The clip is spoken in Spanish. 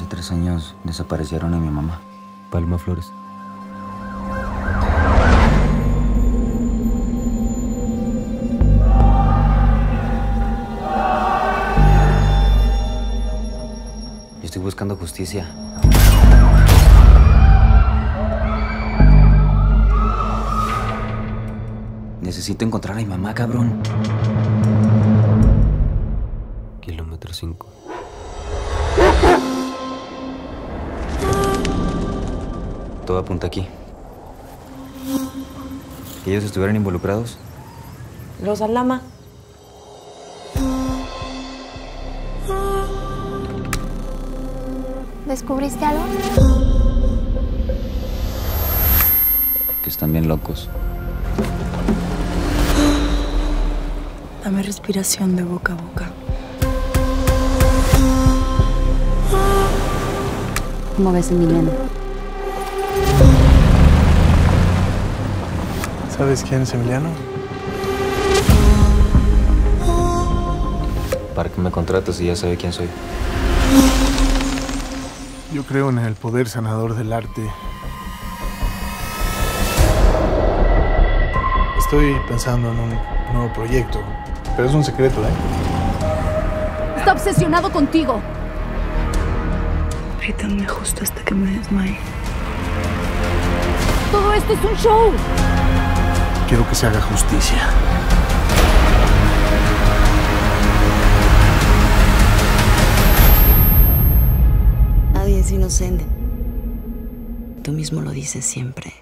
tres años desaparecieron a mi mamá. Palma Flores. Yo estoy buscando justicia. Necesito encontrar a mi mamá, cabrón. Kilómetro 5. Todo apunta aquí. ¿Que ellos estuvieran involucrados? Los Alama. ¿Descubriste algo? Que están bien locos. Dame respiración de boca a boca. ¿Cómo ves, Emiliano? ¿Sabes quién es Emiliano? ¿Para qué me contratas si ya sabe quién soy? Yo creo en el poder sanador del arte. Estoy pensando en un nuevo proyecto, pero es un secreto, ¿eh? Está obsesionado contigo. Grítame justo hasta que me desmaye. Todo esto es un show. Quiero que se haga justicia. Nadie es inocente. Tú mismo lo dices siempre.